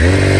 Yeah.